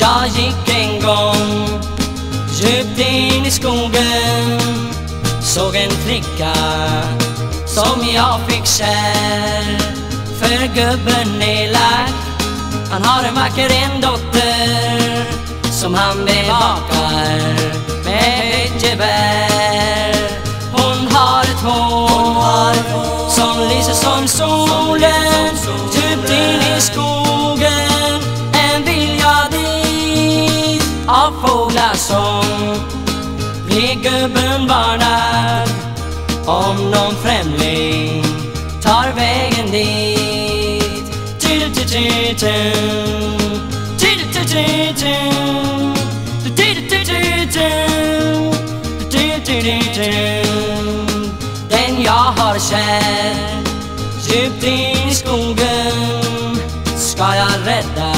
Jag gick en gång djupt in i skogen Såg en flicka som jag fick kär För. Gubben är lack Han har en vacker en dotter Som han bevakar med gevär Hon har ett hår som lyser som solen Djupt in i skogen. En vill jag dit av fåglars sång Blir gubben varnad om någon främling tar vägen dit. Den jag har kär. Djupt in i skogen ska jag rädda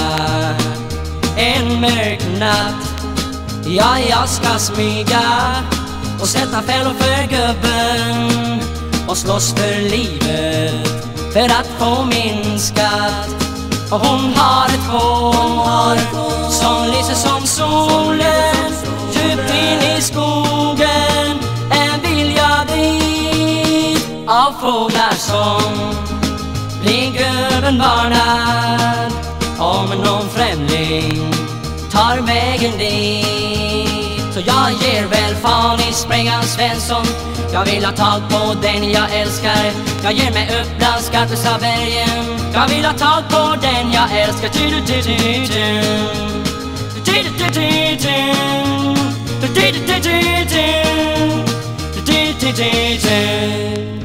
en mörk natt. Ja, jag ska smyga och sätta fällor för gubben och slåss för livet för att få min skatt. Och hon har ett hår som lyser som solen av fåglar som blir gubben varnad om någon främling tar vägen dit. Så jag ger väl fan i sprängan Svensson. Jag vill ha tag på den jag älskar. Jag ger mig upp bland skarpesta bergen Jag vill ha tag på den jag älskar. Hon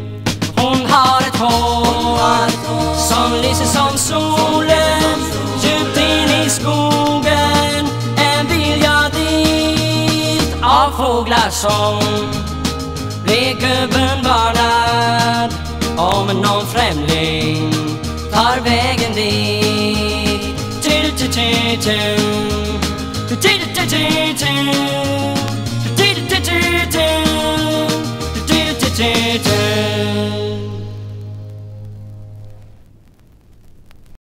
av fåglars sång Blir gubben varnad om någon främling tar vägen dit Tu, tu, tu, tu.